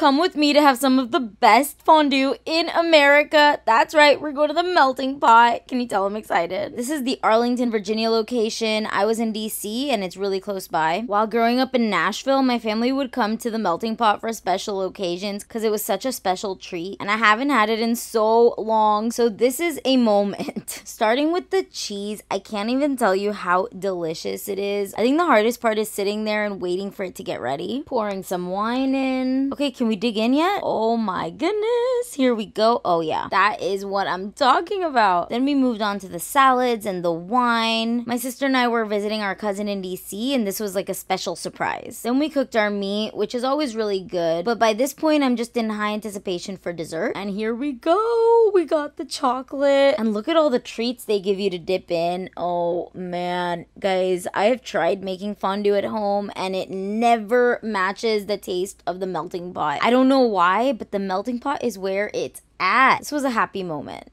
come with me to have some of the best fondue in America. That's right, we're going to the melting pot. Can you tell I'm excited? This is the Arlington, Virginia location. I was in DC and it's really close by. While growing up in Nashville, my family would come to the melting pot for special occasions because it was such a special treat. And I haven't had it in so long. So this is a moment. Starting with the cheese, I can't even tell you how delicious it is. I think the hardest part is sitting there and waiting for it to get ready. Pouring some wine in. Okay, can we dig in yet? Oh my goodness. Here we go. Oh yeah, that is what I'm talking about. Then we moved on to the salads and the wine. My sister and I were visiting our cousin in DC and this was like a special surprise. Then we cooked our meat, which is always really good. But by this point, I'm just in high anticipation for dessert. And here we go. We got the chocolate. And look at all the treats they give you to dip in. Oh man, guys, I have tried making fondue at home and it never matches the taste of the melting pot. I don't know why, but the melting pot is where it's at. This was a happy moment.